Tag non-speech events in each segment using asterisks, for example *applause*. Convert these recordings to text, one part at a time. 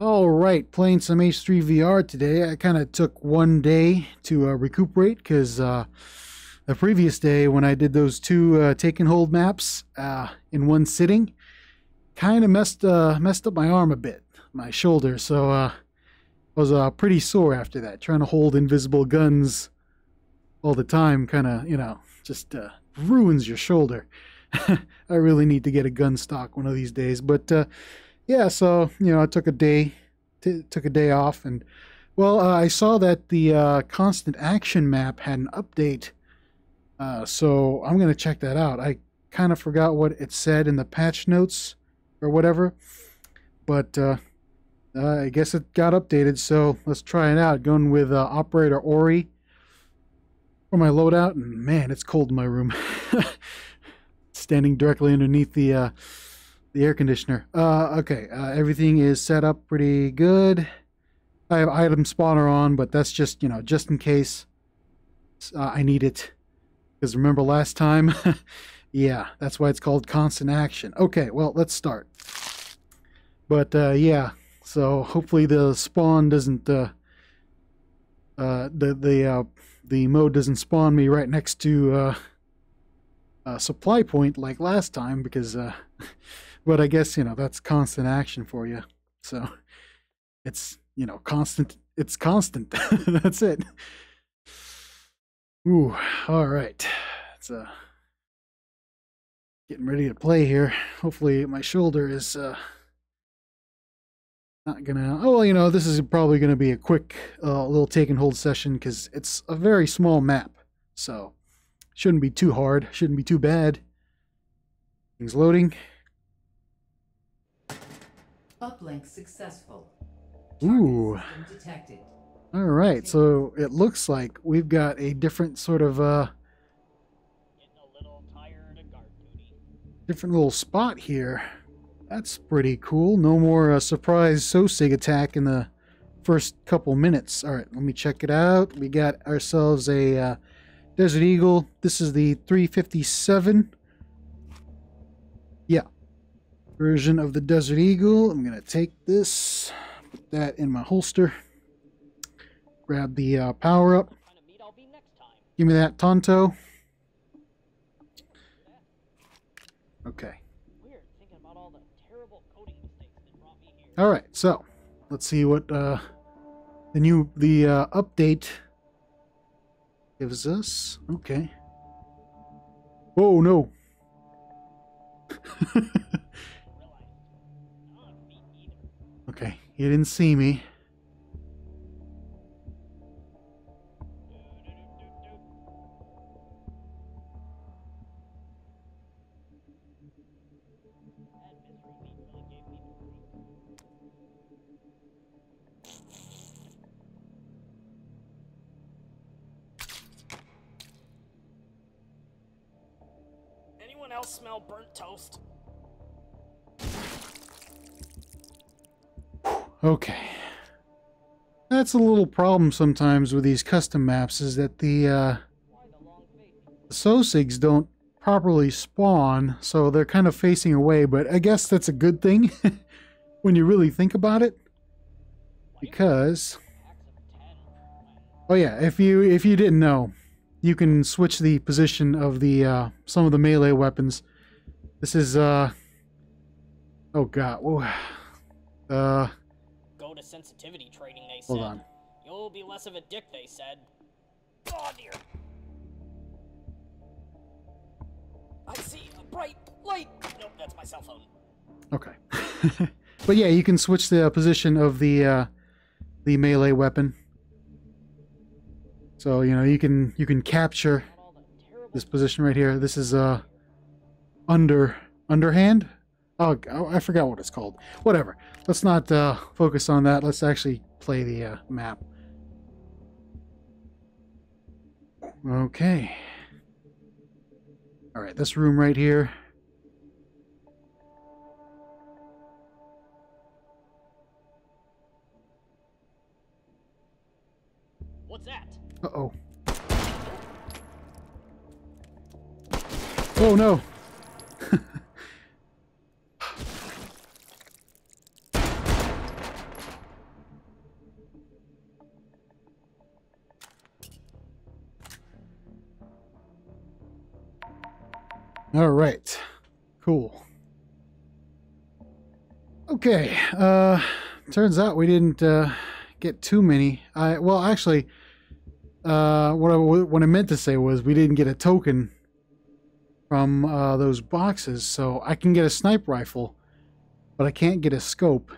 All right, playing some H3 VR today. I kind of took one day to uh, recuperate because uh, the previous day when I did those two uh, take and hold maps uh, in one sitting, kind of messed uh, messed up my arm a bit, my shoulder. So uh, I was pretty sore after that. Trying to hold invisible guns all the time, kind of you know, just ruins your shoulder. *laughs* I really need to get a gun stock one of these days, but. Yeah, so you know, I took a day, t- took a day off, and well, uh, I saw that the uh, constant action map had an update, uh, so I'm gonna check that out. I kind of forgot what it said in the patch notes or whatever, but uh, uh, I guess it got updated. So let's try it out. Going with uh, Operator Ori for my loadout, and man, it's cold in my room. *laughs* Standing directly underneath the the air conditioner. Uh, okay, uh, everything is set up pretty good. I have item spawner on, but that's just, you know, just in case uh, I need it. Because remember last time? *laughs* yeah, that's why it's called constant action. Okay, well, let's start. But, uh, yeah, so hopefully the spawn doesn't, uh, uh, the, the, the mode doesn't spawn me right next to, supply point like last time, because, *laughs* but I guess, you know, that's constant action for you. So it's, you know, constant. It's constant. *laughs* that's it. Ooh, all right. It's uh, getting ready to play here. Hopefully my shoulder is uh, not gonna, oh, well, you know, this is probably gonna be a quick uh, little take and hold session because it's a very small map. So shouldn't be too hard, shouldn't be too bad. Things loading. Uplink successful. Ooh. Detected. All right, so it looks like we've got a different sort of uh different little spot here. That's pretty cool. No more uh, surprise SOSIG attack in the first couple minutes. All right, let me check it out. We got ourselves a uh, Desert Eagle. This is the 357. Yeah, version of the Desert Eagle. I'm going to take this, put that in my holster, grab the uh, power up. Give me that tanto. Okay. All right, so let's see what uh, the new the uh, update gives us. Okay. Oh no. *laughs* Okay, he didn't see me. Anyone else smell burnt toast? Okay. That's a little problem sometimes with these custom maps is that the, uh, the SOSIGs don't properly spawn, so they're kind of facing away, but I guess that's a good thing *laughs* when you really think about it. Because Oh yeah, if you if you didn't know, you can switch the position of the uh, some of the melee weapons. This is uh Oh god. Whoa. Uh to sensitivity training, they Hold said. on. You'll be less of a dick, they said. Oh dear. I see a bright light. Nope, that's my cell phone. Okay. *laughs* but yeah, you can switch the position of the uh, the melee weapon. So you know you can you can capture Not all the terrible this position right here. This is uh under underhand. Oh, oh, I forgot what it's called. Whatever. Let's not uh, focus on that. Let's actually play the uh, map. Okay. All right, this room right here. What's that? Uh oh. Oh no. All right. Cool. Okay. Uh turns out we didn't uh get too many. I well, actually uh what I what I meant to say was we didn't get a token from uh those boxes, so I can get a sniper rifle, but I can't get a scope,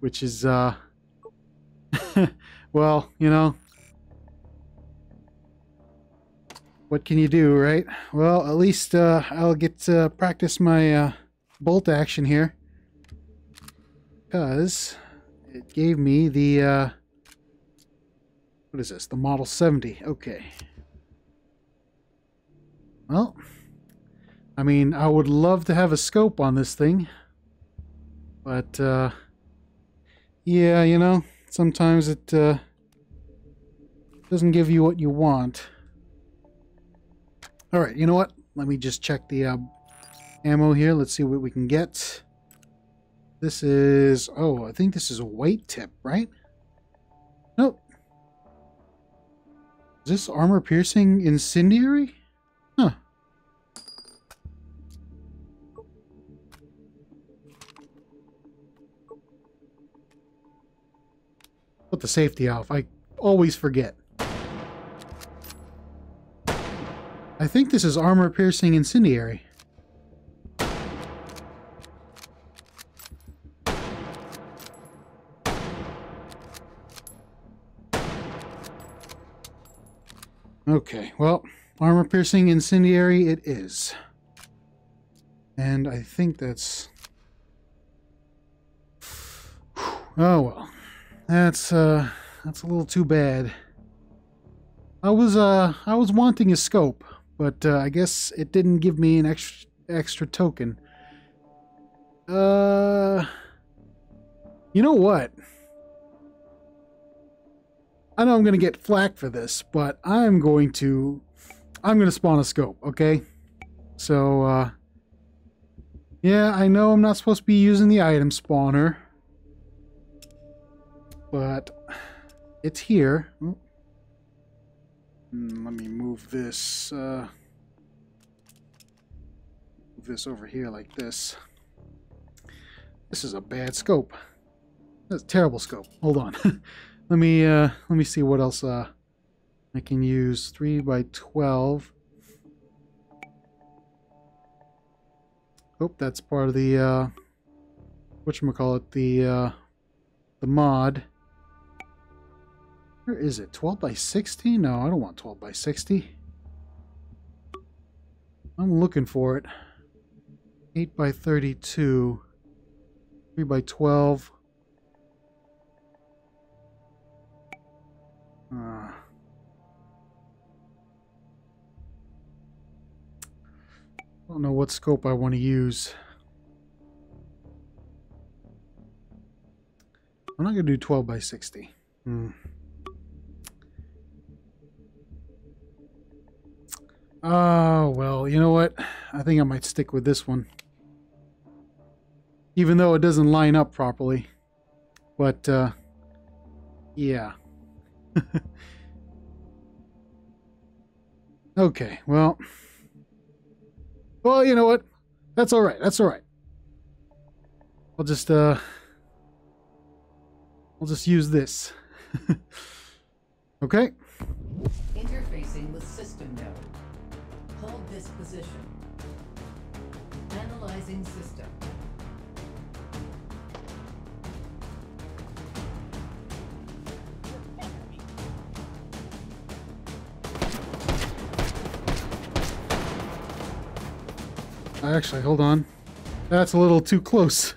which is uh *laughs* well, you know, what can you do, right? Well, at least uh, I'll get to practice my uh, bolt action here. Because it gave me the, uh, what is this? The Model 70. Okay. Well, I mean, I would love to have a scope on this thing. But, uh, yeah, you know, sometimes it uh, doesn't give you what you want. All right, you know what? Let me just check the uh, ammo here. Let's see what we can get. This is, oh, I think this is a white tip, right? Nope. Is this armor piercing incendiary? Huh. Put the safety off. I always forget. I think this is armor piercing incendiary. Okay, well, armor piercing incendiary it is. And I think that's... *sighs* Oh well. That's uh that's a little too bad. I was uh I was wanting a scope, but uh, I guess it didn't give me an extra extra token. Uh You know what? I know I'm going to get flack for this, but I'm going to I'm going to spawn a scope, okay? So uh yeah, I know I'm not supposed to be using the item spawner, but it's here. Oh. Mm, Let me move this, uh, move this over here like this. This is a bad scope. That's a terrible scope. Hold on. *laughs* let me, uh, let me see what else, uh, I can use. 3 by 12. Oh, that's part of the, uh, whatchamacallit, the, uh, the mod. Where is it? 12 by 60? No, I don't want 12 by 60. I'm looking for it. 8 by 32. 3 by 12. Uh, I don't know what scope I want to use. I'm not going to do 12 by 60. Hmm. Oh, well, you know what? I think I might stick with this one. Even though it doesn't line up properly. But, uh, yeah. *laughs* okay, well. Well, you know what? That's alright, that's alright. I'll just, uh, I'll just use this. *laughs* okay? System. Actually, hold on. That's a little too close.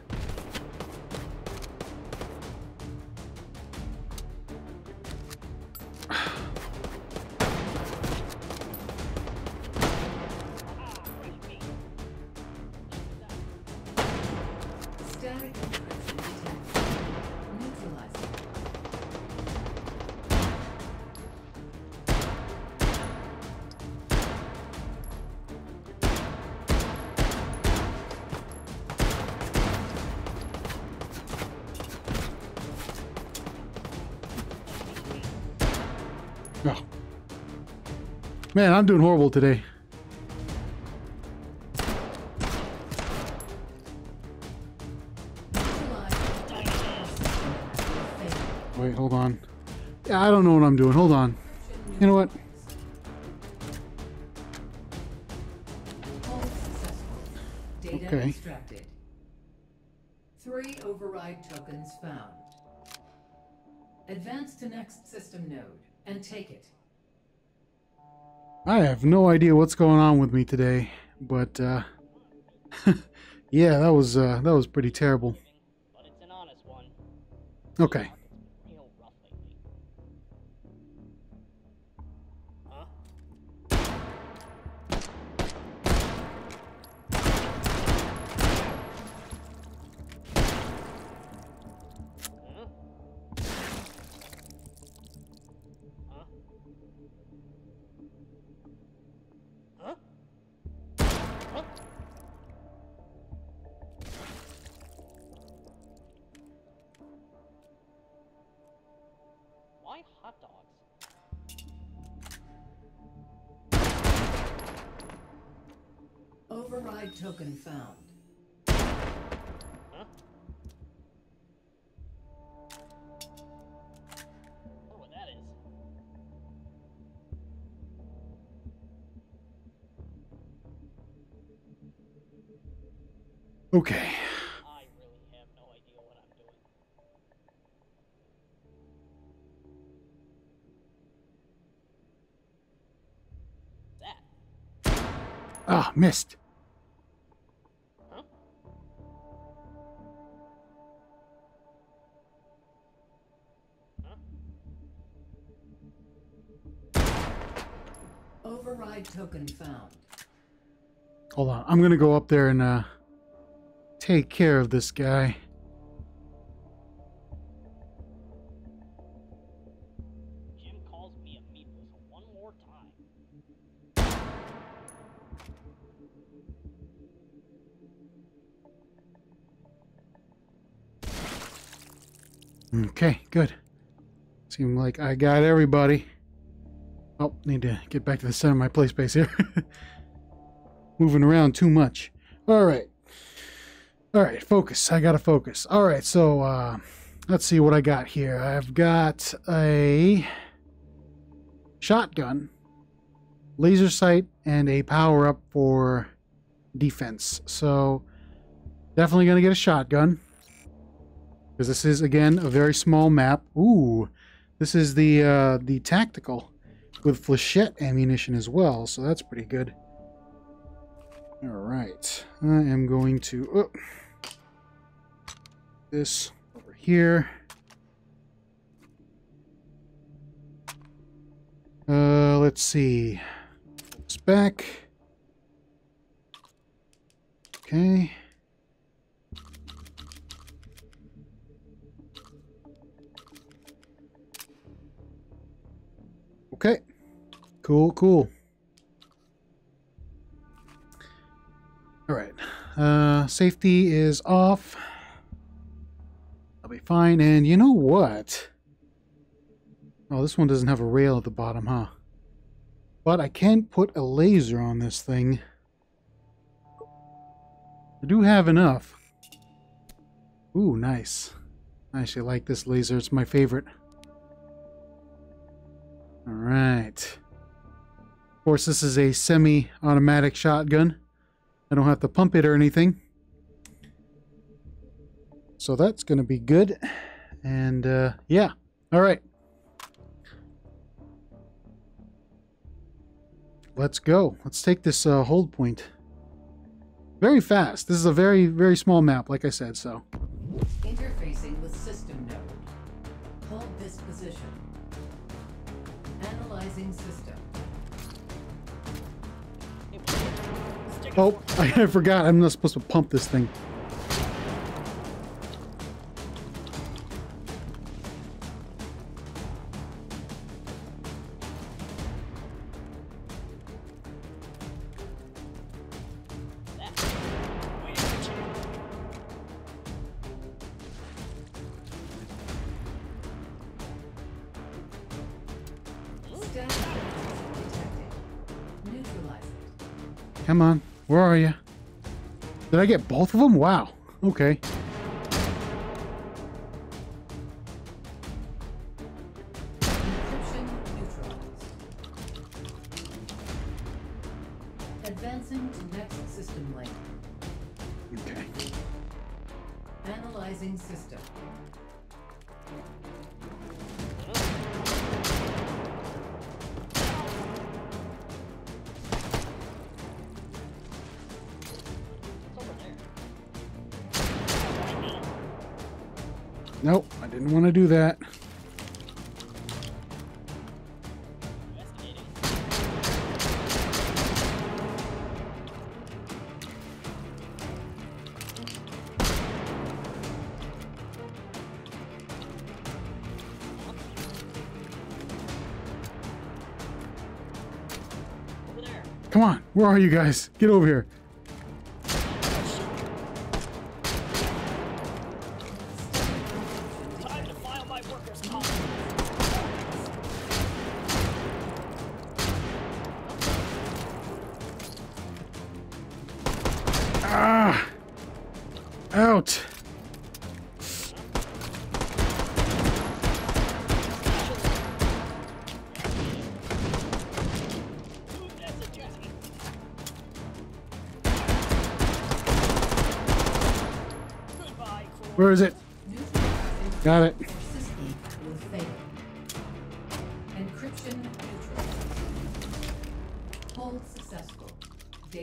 Man, I'm doing horrible today. Wait, hold on. Yeah, I don't know what I'm doing. Hold on. You know what? Okay. Three override tokens found. Advance to next system node and take it. I have no idea what's going on with me today, but uh *laughs* yeah, that was uh that was pretty terrible. But it's an honest one. Okay. Doing. That. Ah, missed. Huh? Huh? Override token found. Hold on. I'm gonna go up there and uh take care of this guy. Jim calls me a meatless one more time. Okay, good. Seem like I got everybody. Oh, need to get back to the center of my play space here. *laughs* Moving around too much. All right. All right, focus. I got to focus. All right, so uh, let's see what I got here. I've got a shotgun, laser sight, and a power up for defense. So definitely going to get a shotgun because this is again a very small map. Ooh, this is the uh, the tactical with flechette ammunition as well, so that's pretty good. All right, I am going to oh, this over here. Uh, let's see. It's back. Okay. Okay. Cool, cool. All right. Uh, safety is off. Fine. And you know what? Oh, this one doesn't have a rail at the bottom, huh? But I can't put a laser on this thing. I do have enough. Ooh, nice. I actually like this laser. It's my favorite. All right. Of course, this is a semi-automatic shotgun. I don't have to pump it or anything. So that's going to be good. And uh, yeah. All right. Let's go. Let's take this uh, hold point. Very fast. This is a very, very small map, like I said, so. Interfacing with system node. Hold this position. Analyzing system. Hey, wait. Stick it Oh, *laughs* I forgot. I'm not supposed to pump this thing. I get both of them? Wow. Okay. Where are you guys? Get over here.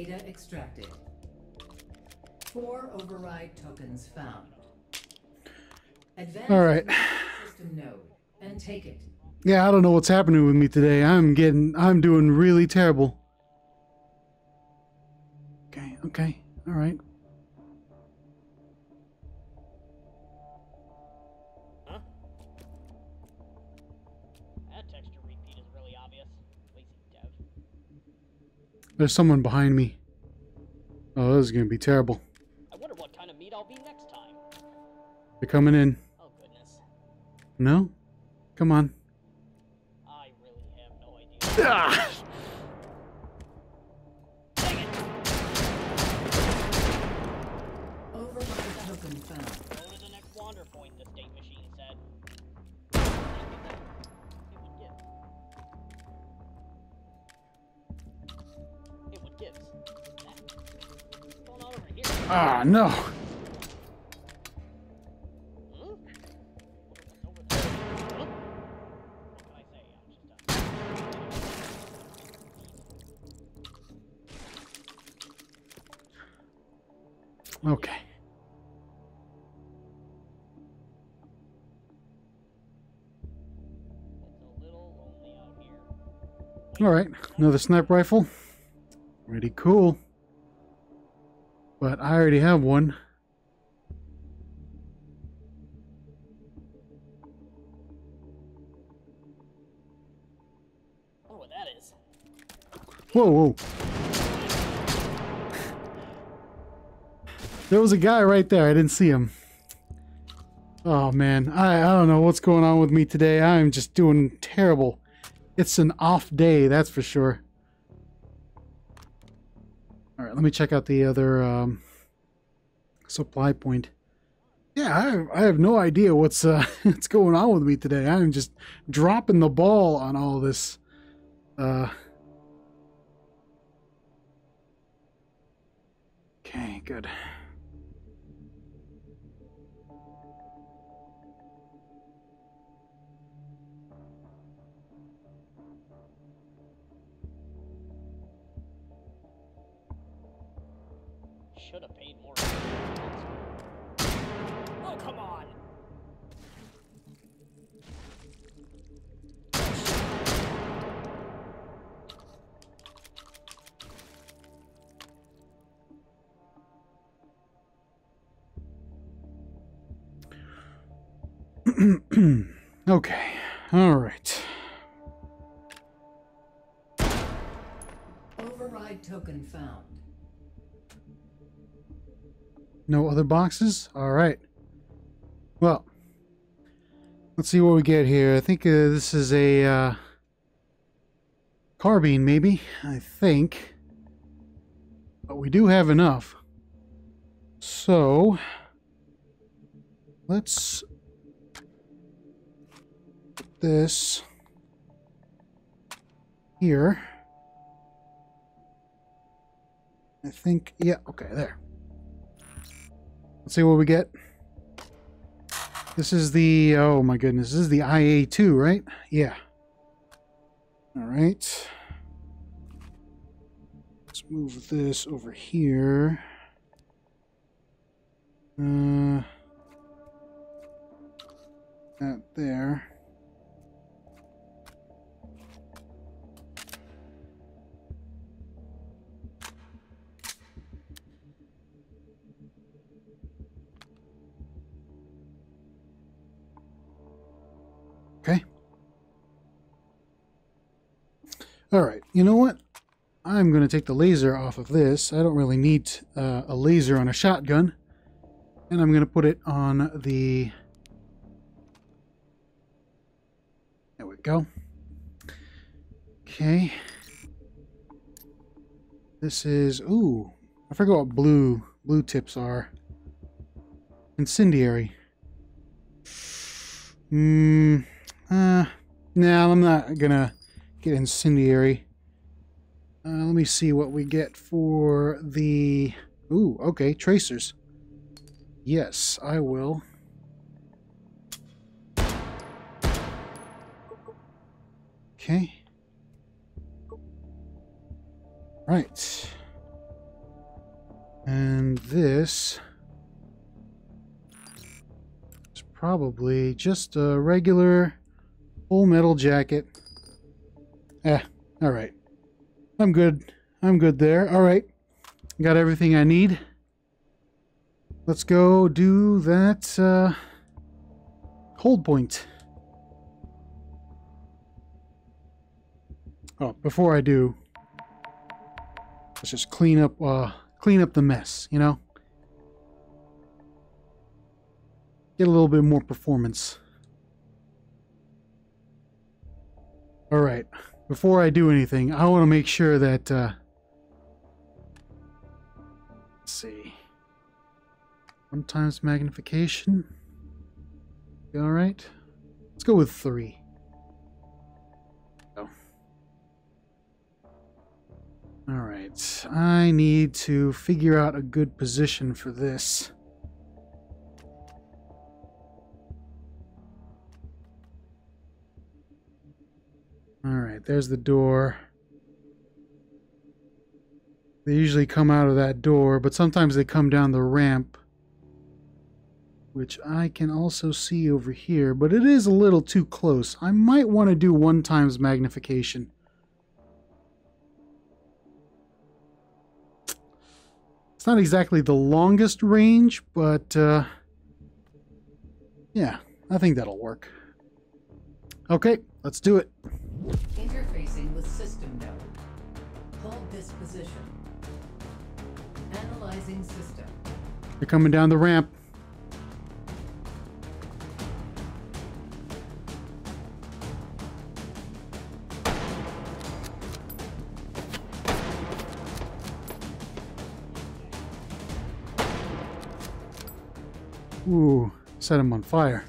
Data extracted. Four override tokens found. Advance All right. system node and take it. Yeah, I don't know what's happening with me today. I'm getting, I'm doing really terrible. Okay, okay, all right. There's someone behind me. Oh, this is gonna be terrible. I wonder what kind of meat I'll be next time. They're coming in. Oh goodness. No? Come on. I really have no idea. Ah! Dang it! Override token found. Go to the next wander point, the state machine just no. Okay. All right, another sniper rifle. Pretty cool. But I already have one. wonder what that is. Whoa, whoa. There was a guy right there. I didn't see him. Oh man, I, I don't know what's going on with me today. I'm just doing terrible. It's an off day, that's for sure. Right, let me check out the other um, supply point. Yeah, I have, I have no idea what's uh, *laughs* what's going on with me today. I'm just dropping the ball on all this. Uh, okay, good. *clears throat* okay, all right. Override token found. No other boxes? All right. Well, let's see what we get here. I think uh, this is a uh, carbine, maybe. I think. But we do have enough. So, let's this here. I think, yeah, okay, there. Let's see what we get. This is the, oh my goodness, this is the IA2, right? Yeah. All right. Let's move this over here. Uh, that there. You know what? I'm going to take the laser off of this. I don't really need uh, a laser on a shotgun. And I'm going to put it on the... There we go. Okay. This is... Ooh. I forgot what blue blue tips are. Incendiary. Hmm... Uh, no, I'm not gonna get incendiary. Uh, let me see what we get for the... Ooh, okay, tracers. Yes, I will. Okay. Right. And this is probably just a regular Full metal jacket. Eh, alright. I'm good. I'm good there. Alright. Got everything I need. Let's go do that uh, hold point. Oh, before I do, let's just clean up uh, clean up the mess, you know? Get a little bit more performance. All right. Before I do anything, I want to make sure that. Uh, let's see. One times magnification. all right? Let's go with three. Oh. All right. I need to figure out a good position for this. Alright, there's the door. They usually come out of that door, but sometimes they come down the ramp. Which I can also see over here, but it is a little too close. I might want to do one times magnification. It's not exactly the longest range, but uh, yeah, I think that'll work. Okay, let's do it. Interfacing with system node. Hold this position. Analyzing system. They're coming down the ramp. Ooh, set him on fire.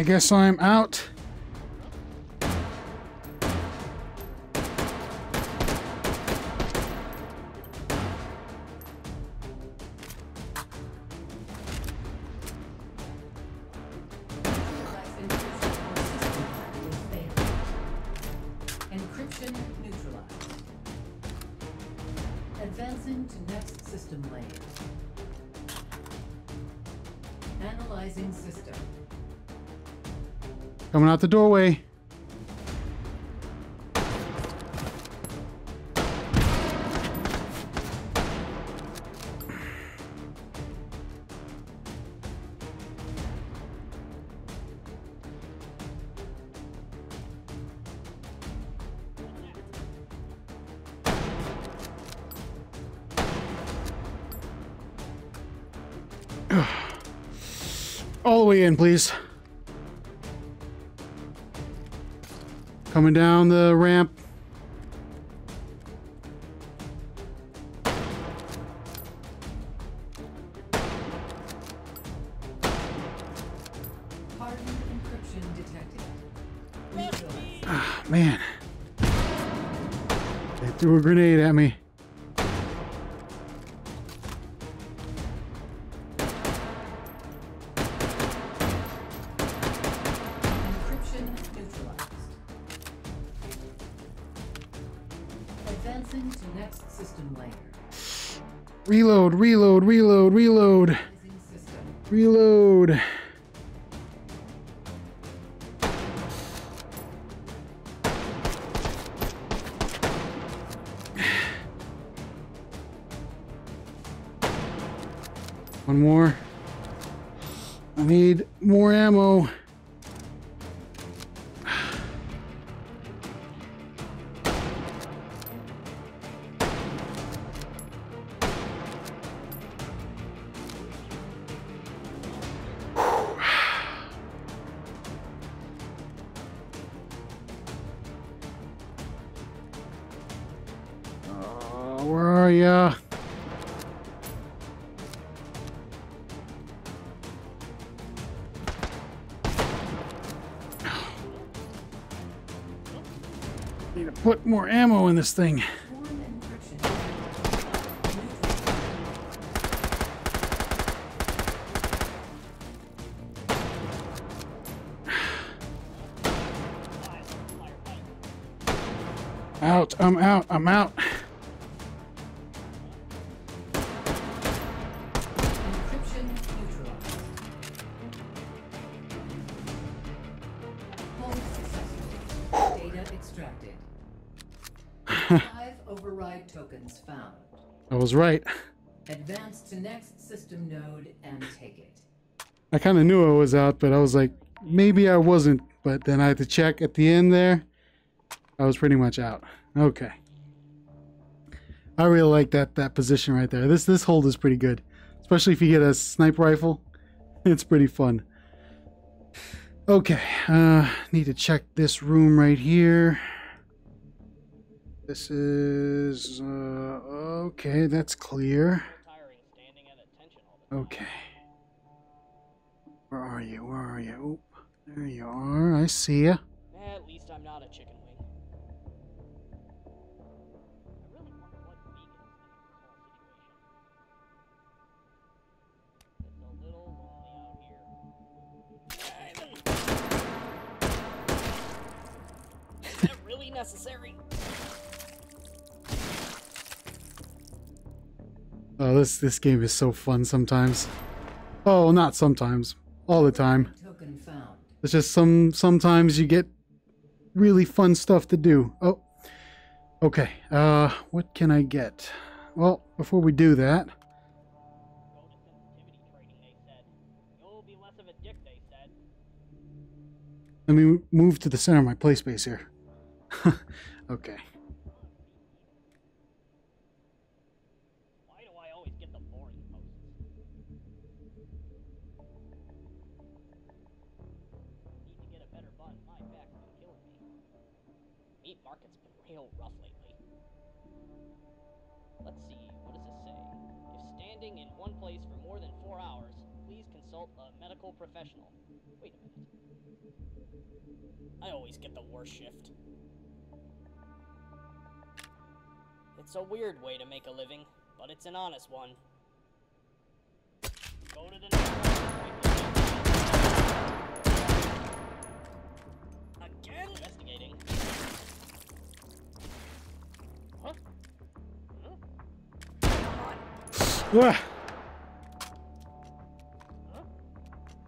I guess I'm out. Out the doorway. All the way in, please. Coming down the ramp. Ah, man. They threw a grenade at me. This thing. *sighs* Out, I'm out, I'm out. Was right. Advance to next system node and take it. I kind of knew I was out, but I was like, maybe I wasn't. But then I had to check at the end there. I was pretty much out. Okay. I really like that that position right there. This this hold is pretty good, especially if you get a sniper rifle. *laughs* It's pretty fun. Okay, uh, need to check this room right here. This is uh, okay. That's clear. Okay. Where are you? Where are you? Oop, there you are. I see ya. At least I'm not a chicken wing. I Oh, this this game is so fun sometimes. Oh, not sometimes. All the time. It's just some sometimes you get really fun stuff to do. Oh. Okay. Uh what can I get? Well, before we do that, let me move to the center of my play space here. *laughs* okay. Real rough lately. Let's see, what does this say? If standing in one place for more than four hours, please consult a medical professional. Wait a minute. I always get the worst shift. It's a weird way to make a living, but it's an honest one. Go to the next Huh?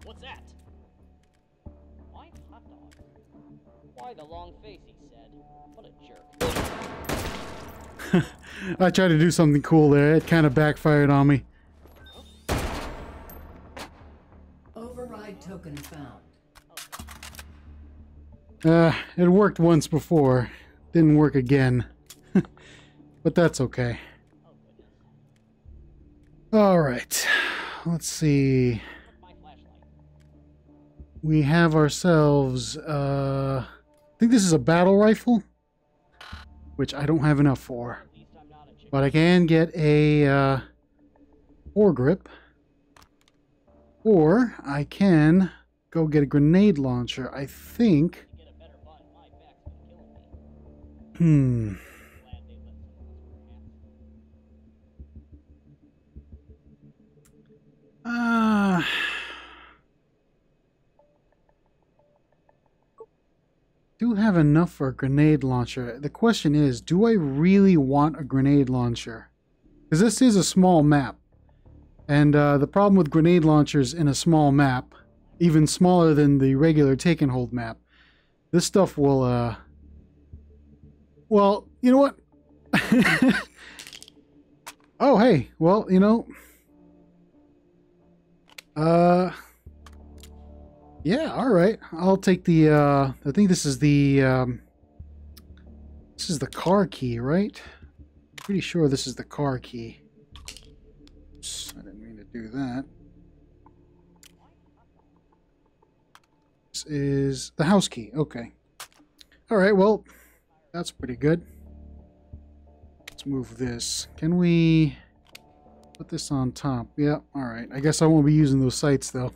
What's that? Why hot dog? Why the long face, he said. What a jerk. *laughs* I tried to do something cool there. It kind of backfired on me. Override token found. Uh, it worked once before. Didn't work again. *laughs* but that's okay. All right. Let's see. We have ourselves, uh, I think this is a battle rifle, which I don't have enough for. But I can get a, uh, foregrip. Or I can go get a grenade launcher. I think. To get a better butt, my back's been killing me. Hmm. Glad they let some of us perhaps. Uh, do have enough for a grenade launcher. The question is, do I really want a grenade launcher? Because this is a small map. And uh, the problem with grenade launchers in a small map, even smaller than the regular take and hold map, this stuff will, uh... Well, you know what? *laughs* oh, hey. Well, you know... Uh... Yeah, all right. I'll take the, uh... I think this is the, um... This is the car key, right? Pretty sure this is the car key. Oops, I didn't mean to do that. This is the house key. Okay. All right, well, that's pretty good. Let's move this. Can we put this on top? Yeah, all right. I guess I won't be using those sights, though.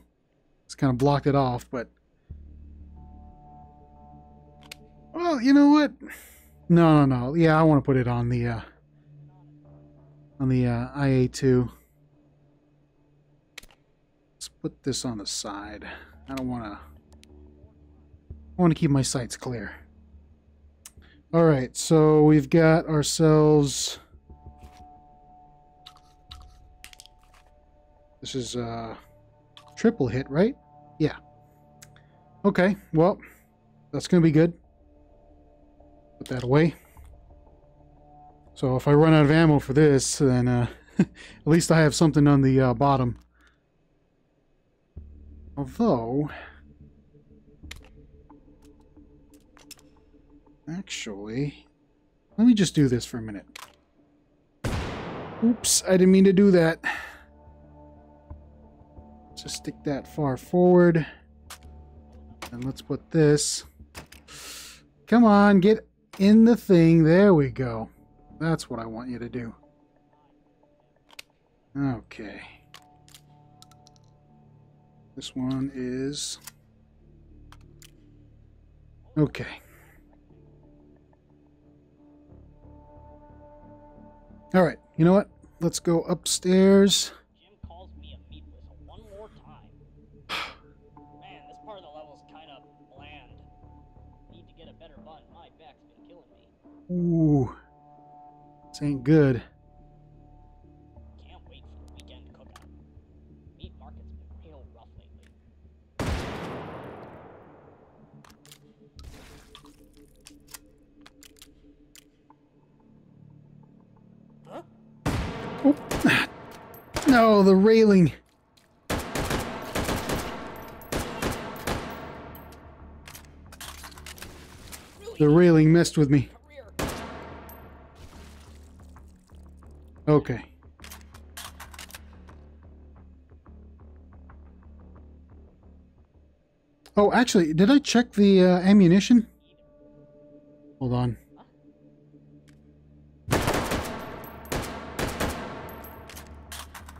Kind of blocked it off, but... Well, you know what? No, no, no. Yeah, I want to put it on the, uh... On the, uh, IA2. Let's put this on the side. I don't want to... I want to keep my sights clear. Alright, so we've got ourselves... This is uh triple hit, right? Yeah. Okay, well, that's going to be good. Put that away. So if I run out of ammo for this, then uh, *laughs* at least I have something on the uh, bottom. Although... Actually, let me just do this for a minute. Oops, I didn't mean to do that. Just stick that far forward. And let's put this. Come on, get in the thing. There we go. That's what I want you to do. Okay. This one is... Okay. Alright, you know what? Let's go upstairs. Ooh. This ain't good. Can't wait for the weekend cookout. Meat market's been real rough lately. Huh? No, the railing. The railing messed with me. Okay. Oh, actually, did I check the uh, ammunition? Hold on.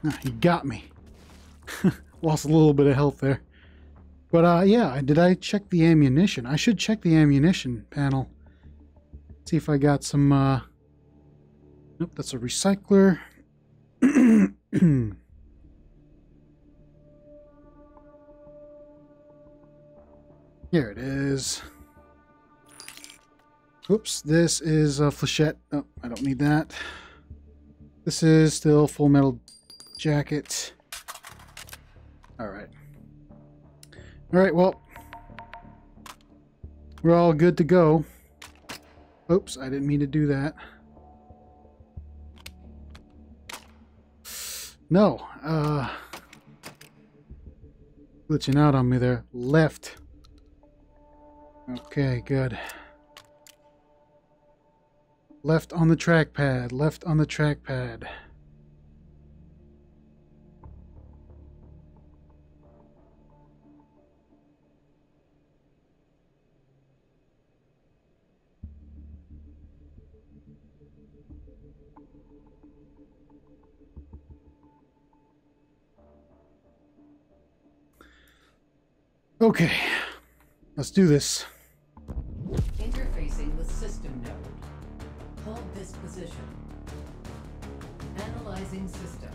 Ah, he got me. *laughs* Lost a little bit of health there. But uh, yeah, did I check the ammunition? I should check the ammunition panel. See if I got some. Uh... Nope, that's a recycler. *clears throat* Here it is. Oops, this is a flechette. Oh, I don't need that. This is still full metal jacket. Alright. Alright, well. We're all good to go. Oops, I didn't mean to do that. No, uh... Glitching out on me there. Left. Okay, good. Left on the trackpad. Left on the trackpad. Okay, let's do this. Interfacing with system node. Hold this position. Analyzing system.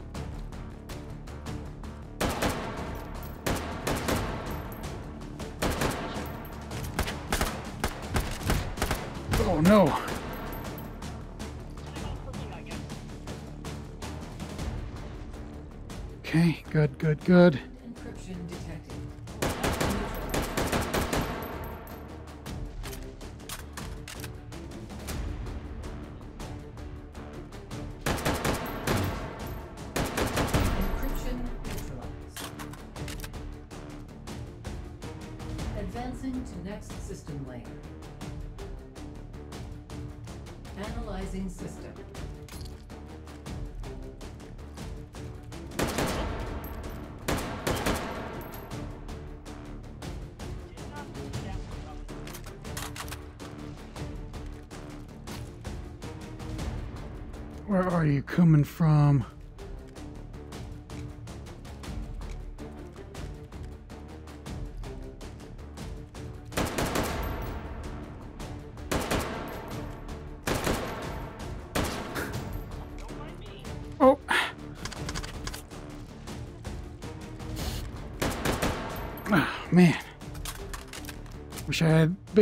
Oh no. Okay, good, good, good.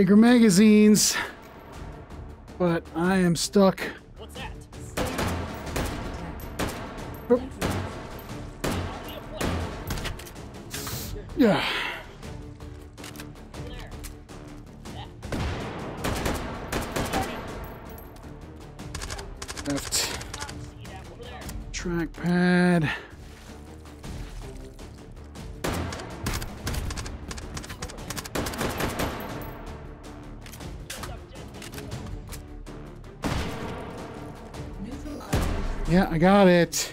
bigger magazines, but I am stuck. What's that? Oh. Yeah. Left trackpad. I got it.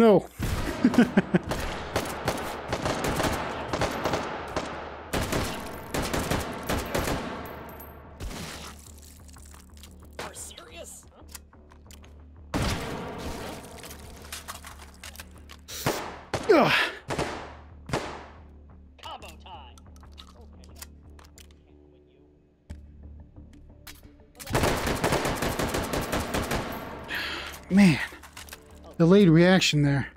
no. *laughs* Man delayed reaction there.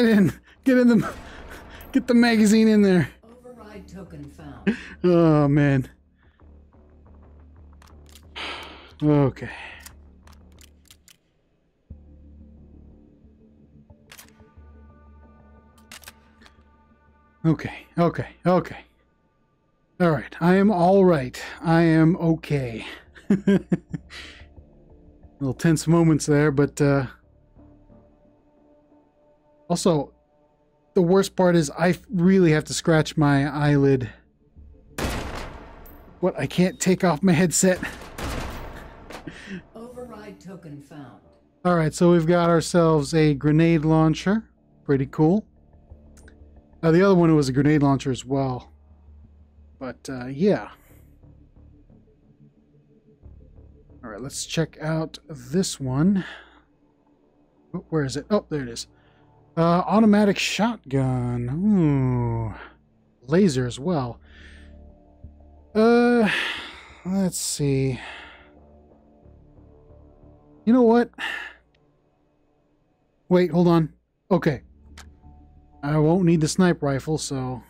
Get in. Get in the. Get the magazine in there. Override token found. Oh man. Okay. Okay, okay, okay. All right, I am all right. I am okay. *laughs* Little tense moments there, but uh also the worst part is I really have to scratch my eyelid. What? I can't take off my headset. Override token found. All right, so we've got ourselves a grenade launcher. Pretty cool. Uh, the other one was a grenade launcher as well. But uh, yeah. All right, let's check out this one. Oh, where is it? Oh, there it is. Uh, automatic shotgun. Ooh. Laser as well. Uh, let's see. You know what? Wait, hold on. Okay. I won't need the sniper rifle, so.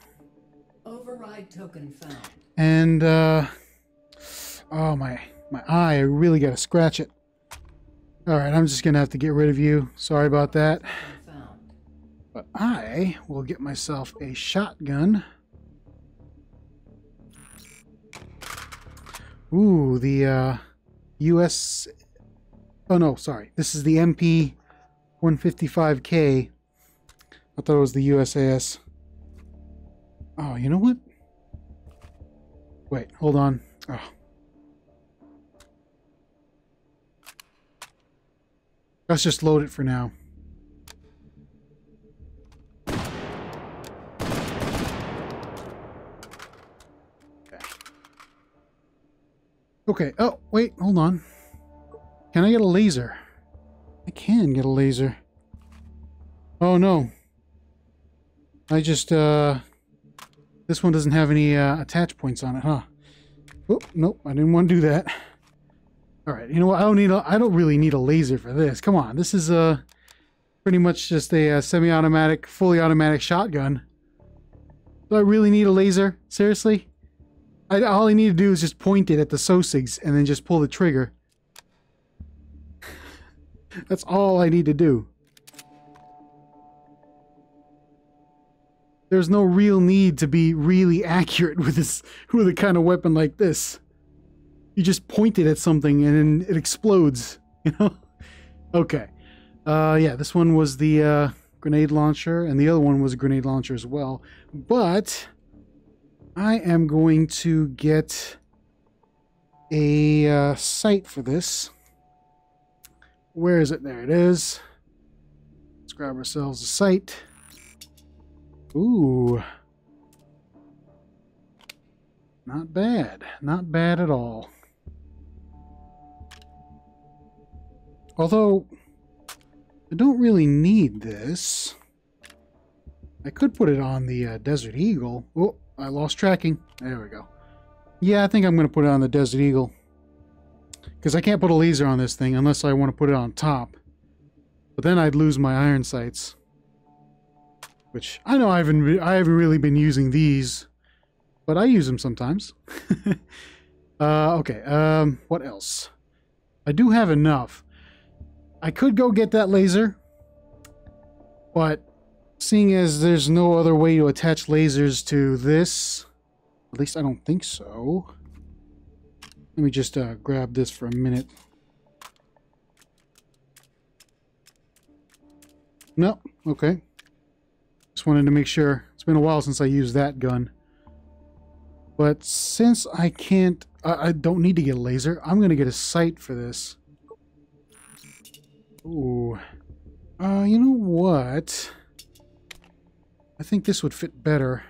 Override token found. And, uh. Oh, my, my eye. I really gotta scratch it. Alright, I'm just gonna have to get rid of you. Sorry about that. But I will get myself a shotgun. Ooh, the uh, US. Oh no, sorry. This is the MP 155K. I thought it was the USAS. Oh, you know what? Wait, hold on. Oh. Let's just load it for now. Okay. Oh, wait. Hold on. Can I get a laser? I can get a laser. Oh, no. I just, uh... This one doesn't have any uh, attach points on it, huh? Oh, nope. I didn't want to do that. All right. You know what? I don't need a, I don't really need a laser for this. Come on. This is uh, pretty much just a, uh semi-automatic, fully automatic shotgun. Do I really need a laser? Seriously? I, all I need to do is just point it at the Sosigs and then just pull the trigger. That's all I need to do. There's no real need to be really accurate with this with a kind of weapon like this. You just point it at something and then it explodes, *laughs* you know? Okay. Uh yeah, this one was the uh grenade launcher and the other one was a grenade launcher as well. But I am going to get a uh, sight for this. Where is it? There it is. Let's grab ourselves a sight. Ooh. Not bad. Not bad at all. Although, I don't really need this. I could put it on the uh, Desert Eagle. Oh, I lost tracking. There we go. Yeah, I think I'm going to put it on the Desert Eagle. Because I can't put a laser on this thing unless I want to put it on top. But then I'd lose my iron sights. Which, I know I haven't, I haven't really been using these. But I use them sometimes. *laughs* uh, okay, um, what else? I do have enough. I could go get that laser. But seeing as there's no other way to attach lasers to this, at least I don't think so. Let me just uh, grab this for a minute. No, okay. Just wanted to make sure. It's been a while since I used that gun. But since I can't, I, I don't need to get a laser, I'm going to get a sight for this. Ooh. Uh, you know what? I think this would fit better.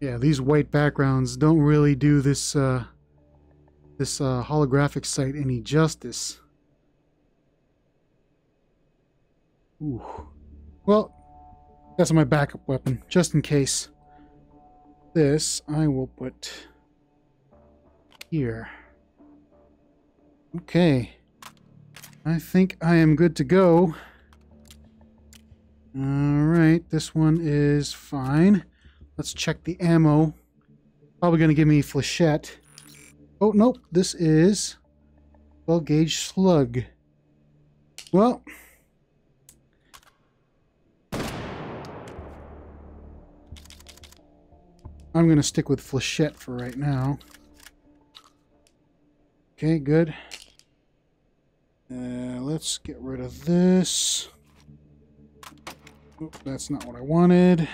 Yeah, these white backgrounds don't really do this, uh, this uh, holographic sight any justice. Ooh. Well, that's my backup weapon, just in case. This I will put here. Okay. I think I am good to go. Alright, this one is fine. Let's check the ammo. Probably going to give me flechette. Oh, nope. This is 12 gauge slug. Well, I'm going to stick with flechette for right now. Okay, good. Uh, let's get rid of this. Oop, that's not what I wanted.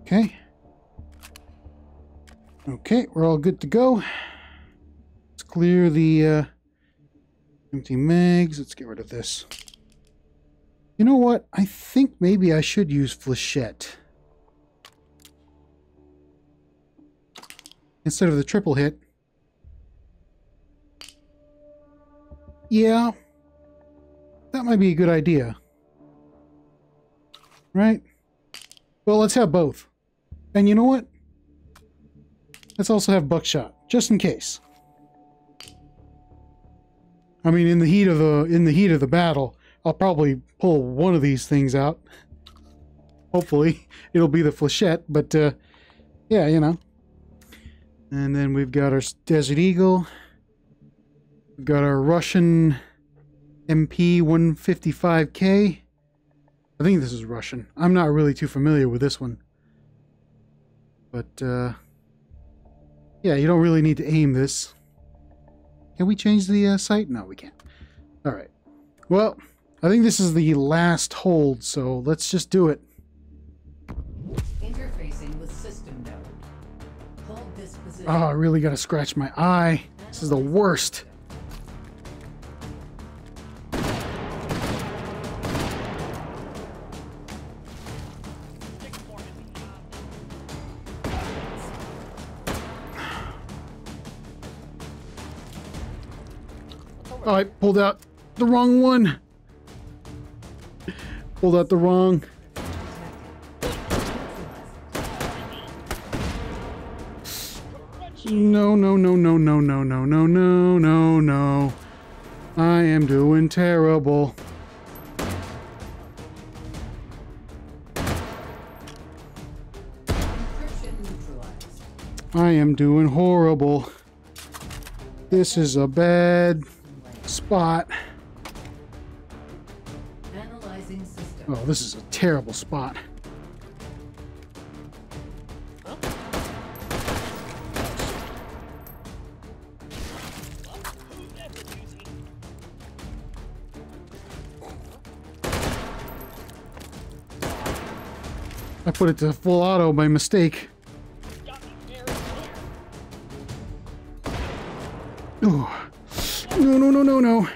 Okay. Okay, we're all good to go. Let's clear the uh, empty mags. Let's get rid of this. You know what? I think maybe I should use flechette. Instead of the triple hit. Yeah. That might be a good idea. Right? Well, let's have both. And you know what? Let's also have buckshot, just in case. I mean, in the heat of the in the heat of the battle, I'll probably pull one of these things out. Hopefully, *laughs* it'll be the flechette, but uh, yeah, you know. And then we've got our Desert Eagle. We've got our Russian MP 155K. I think this is Russian. I'm not really too familiar with this one. But, uh, yeah, you don't really need to aim this. Can we change the uh, sight? No, we can't. All right. Well, I think this is the last hold, so let's just do it. Oh, I really got to scratch my eye. This is the worst. Oh, I pulled out the wrong one. Pulled out the wrong. No, no, no, no, no, no, no, no, no, no, no. I am doing terrible. I am doing horrible. This is a bad spot. Analyzing system. Oh, this is a terrible spot. Put it to full auto by mistake. Ooh. No, no, no, no, no.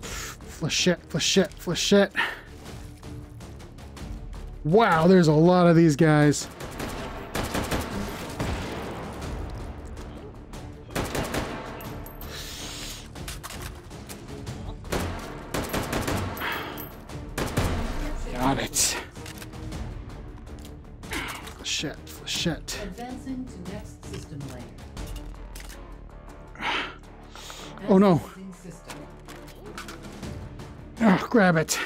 Flechette, flechette, flechette. Wow, there's a lot of these guys. Evet.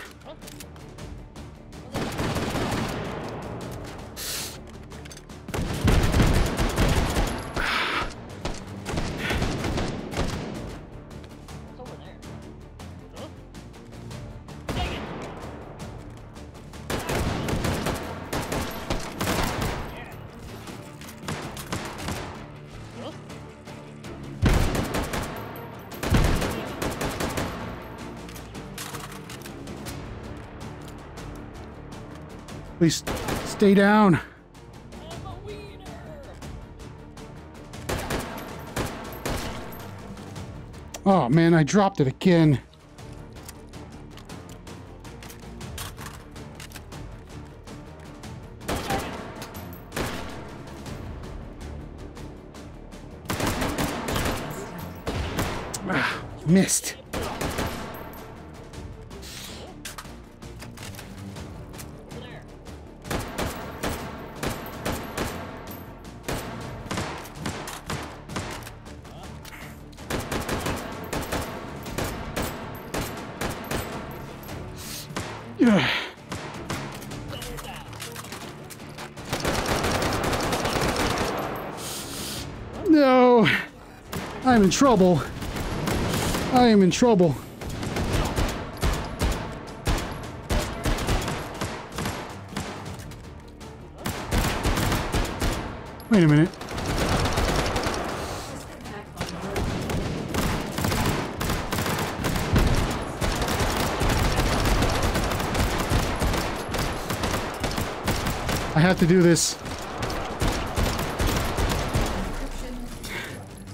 Please stay down. Oh man, I dropped it again. Ah, missed. I'm in trouble. I am in trouble. Wait a minute. I have to do this.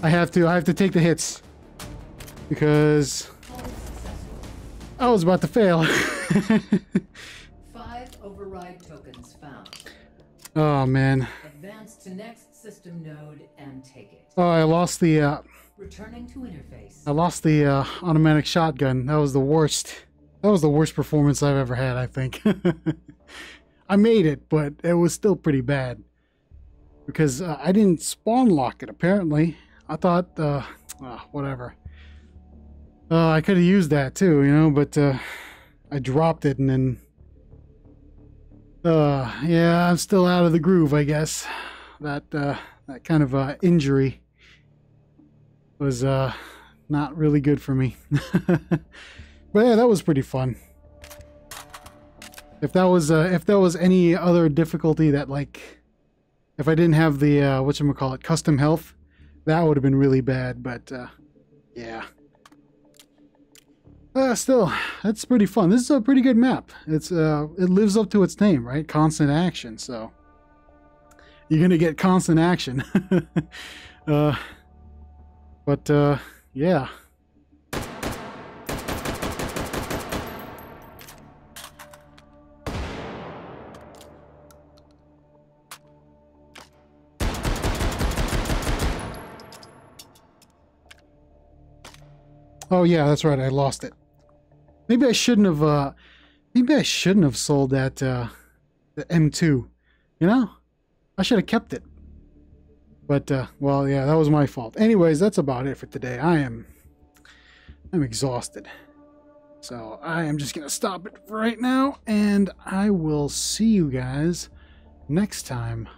I have to. I have to take the hits because. I was about to fail. *laughs* Five override tokens found. oh man. Advance to next system node and take it. Oh, I lost the. Uh, Returning to interface. I lost the uh, automatic shotgun. That was the worst. That was the worst performance I've ever had. I think. *laughs* I made it, but it was still pretty bad because uh, I didn't spawn lock it. Apparently, I thought, uh, ah, whatever. Uh, I could have used that too, you know, but uh, I dropped it and then. Uh, yeah, I'm still out of the groove, I guess. That uh, that kind of uh, injury was uh, not really good for me. *laughs* but yeah, that was pretty fun. If that was uh, if there was any other difficulty that like if I didn't have the uh, what call it custom health, that would have been really bad. But uh, yeah, uh, still that's pretty fun. This is a pretty good map. It's uh, it lives up to its name, right? Constant action. So you're gonna get constant action. *laughs* uh, but uh, yeah. Oh yeah, that's right. I lost it. Maybe I shouldn't have. Uh, maybe I shouldn't have sold that uh, the M2. You know, I should have kept it. But uh, well, yeah, that was my fault. Anyways, that's about it for today. I am, I'm exhausted. So I am just gonna stop it right now, and I will see you guys next time